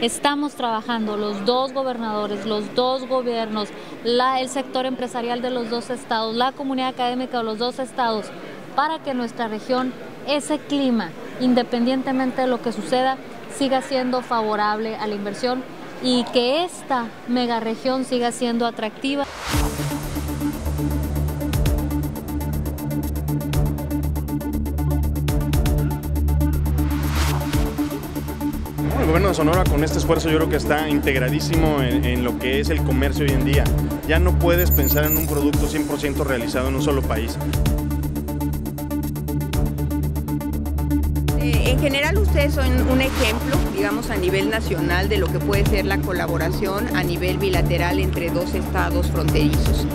Estamos trabajando los dos gobernadores, los dos gobiernos, el sector empresarial de los dos estados, la comunidad académica de los dos estados, para que nuestra región, ese clima, independientemente de lo que suceda, siga siendo favorable a la inversión y que esta megaregión siga siendo atractiva. El gobierno de Sonora con este esfuerzo yo creo que está integradísimo en, lo que es el comercio hoy en día. Ya no puedes pensar en un producto 100% realizado en un solo país. Eh, en general ustedes son un ejemplo, digamos, a nivel nacional de lo que puede ser la colaboración a nivel bilateral entre dos estados fronterizos.